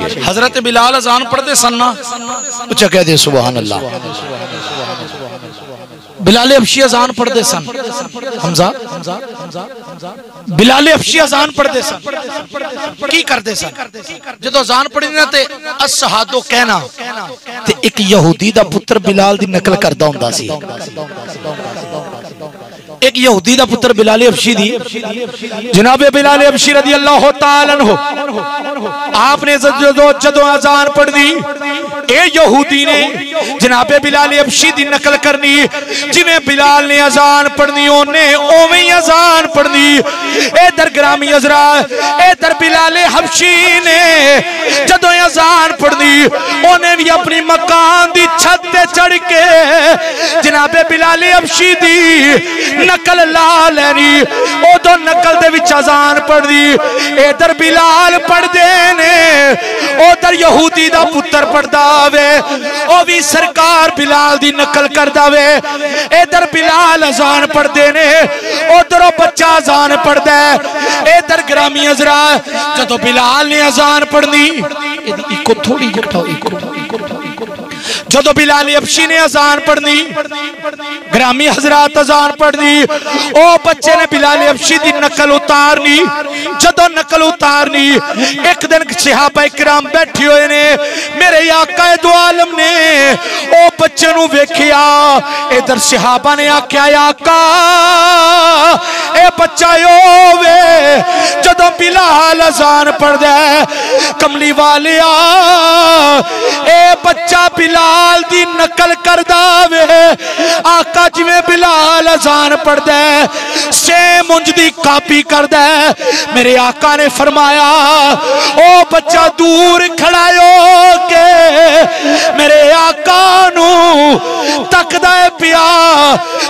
حضرت بلال ازان پڑھتے سننا اچھا کہہ دے سبحان اللہ۔ بلال افشی ازان پڑھتے سن۔ حمزہ بلال افشی ازان پڑھتے سن۔ کی کرتے سن؟ جدو ازان پڑھی نا تے اسحادو کہنا تے ایک یہودی دا پتر بلال دی نقل کردہ ہوں سی۔ ایک یہودی دا پتر بلال افشی دی۔ جناب بلال افشی رضی اللہ تعالیٰ عنہ۔ آپ نے جدو جدو آزان پڑھ دی اے یہودی نے، جناب بلال ابشی دی نقل کرنی، جنہیں بلال نے آزان پڑھ دی انہیں اومیں آزان پڑھ دی اے در گرامی ازرا اے در بلال افشی نے، جدو آزان پڑھ پڑھنی انہیں بھی اپنی مکان دی چھت چھتے چڑھ کے جناب بلال افشی دی نقل لا لینی او دو نقل دے وچ ازان پڑھ دی اے بلال پڑھ دینے او در یہودی دا پتر پڑھ داوے او بھی سرکار بلال دی نقل کر داوے اے بلال ازان پڑھ دینے او در او بچہ ازان پڑھ دے اے گرامی ازرا جدو بلال نے ازان پڑھنی ایک تھوڑی گٹھاؤ ایک جدو بلال ابشی نے ازان پڑھنی گرامی حضرات ازان پڑھنی او بچے نے بلال ابشی دی نقل اتارنی جدو نقل اتارنی ایک دن صحابہ اکرام بیٹھی ہوئے نے میرے آقا دو عالم نے او بچے نو ویکھیا ادھر صحابہ نے آکیا آقا اے بچہ یووے جدو بلال ازان پڑھ دے کملی والیا، اے بچہ بلال دی نقل کر داوے آقا جی میں بلال ازان پڑھ دے سے منج دی کاپی کر دے میرے آقا نے فرمایا، او بچہ دور کھڑایو کے، میرے آقا نو تک دائے پیا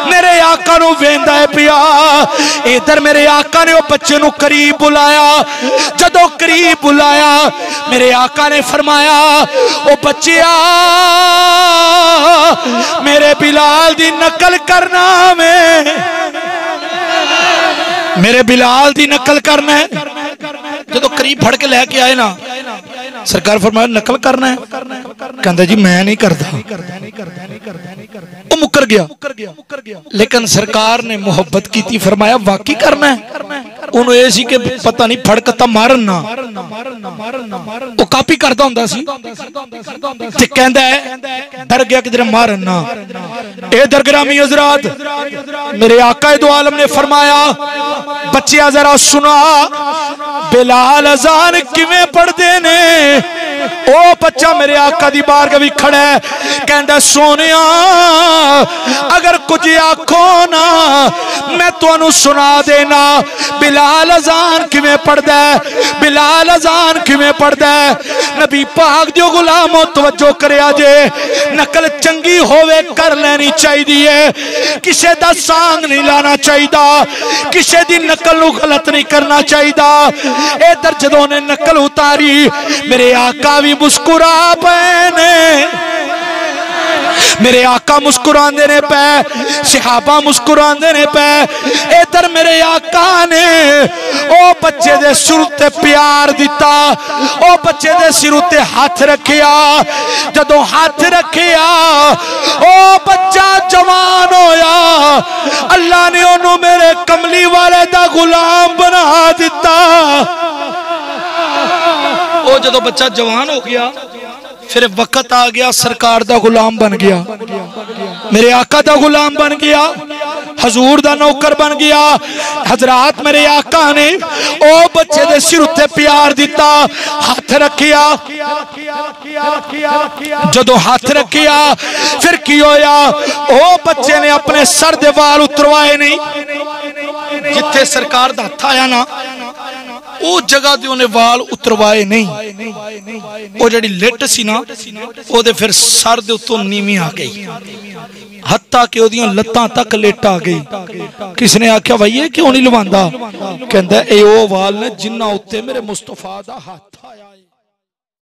میرے آقا نو ویندہ پیا ادھر میرے آقا نے وہ بچے نو قریب بلایا جدو قریب بلایا میرے آقا نے فرمایا او بچیا میرے بلال دی نقل کرنا میں میرے بلال دی نقل کرنا ہے جدو قریب پھڑ کے لے کے آئے نا سرکار فرمایا نقل کرنا ہے کہندہ جی میں نہیں کرتا وہ مکر گیا۔ لیکن سرکار نے محبت کی تھی، فرمایا، واقعی کرنا ہے۔ انہوں ایسی کہ پتہ نہیں، پھڑکتا، مارنا۔ وہ کاپی کرتا ہوں سی۔ تے کہندہ ہے در گیا کہ در مارنا۔ اے درگرامی حضرات، میرے آقا دو عالم نے فرمایا بچے ذرا سنا۔ بلال ازان کیویں پڑھ دینے او بچہ میرے آقا دی بار کبھی کھڑا ہے کہندہ سونیا اگر کچھ آنکھوں نا میں تو انو سنا دینا۔ بلال ازان کیویں پڑھ دے بلال ازان کیویں پڑھ دے نبی پاک دیو غلامو توجہ کرے آجے نقل چنگی ہوئے کر لینی چاہی دیئے کسے دا سانگ نہیں لانا چاہی دا کسے دی نقل نو غلط نہیں کرنا چاہی دا اے در جدوں نے نقل اتاری، میرے آقا بھی مسکرا پہنے میرے آقا مسکران دینے پہ صحابہ مسکران دینے پہ ادھر میرے آقا نے، او بچے دے سرتے پیار دیتا او بچے دے سرتے ہاتھ رکھیا۔ جدو ہاتھ رکھیا، او بچہ جوان ہویا۔ اللہ نے انہوں میرے کملی والے دا غلام بنا دیتا او جدو بچہ جوان ہو گیا پھر وقت آ گیا، سرکار دا غلام بن گیا۔ میرے آقا دا غلام بن گیا، حضور دا نوکر بن گیا۔ حضرات میرے آقا نے او بچے دے سر اتے پیار دیتا ہاتھ رکھیا۔ جدو ہاتھ رکھیا، پھر کی ہویا؟ او بچے نے اپنے سر دے وال اتروائے نہیں، جتھے سرکار دا ہتھ آیا نا۔ او جگہ دے انہیں وال اتروائے نہیں۔ او جڑی لیٹ سی نا، او دے پھر سر دے اتو نیمی آ گئی۔ حتیٰ کہ او دیاں لتاں تک لیٹ آ کس نے آکھیا بھائی یہ کیوں نہیں لواندہ کہندہ اے او وال نے جنہ اتے میرے مصطفیٰ دا ہاتھ آیا